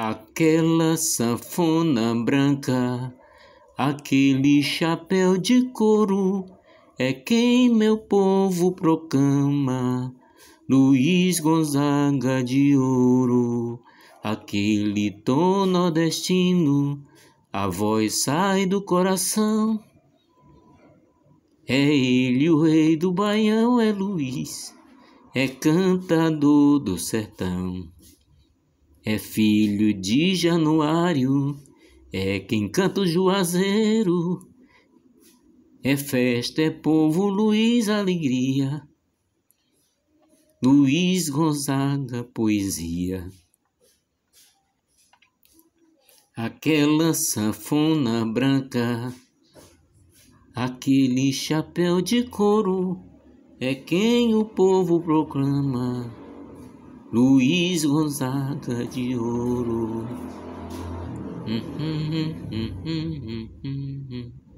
Aquela sanfona branca, aquele chapéu de couro, é quem meu povo proclama. Luiz Gonzaga de Ouro, aquele tom nordestino, a voz sai do coração. É ele, o rei do Baião, é Luiz, é cantador do sertão. É filho de Januário, é quem canta o juazeiro. É festa, é povo, Luiz, alegria. Luiz Gonzaga, poesia. Aquela sanfona branca, aquele chapéu de couro, é quem o povo proclama. Luiz Gonzaga de Ouro. Hum, hum, hum, hum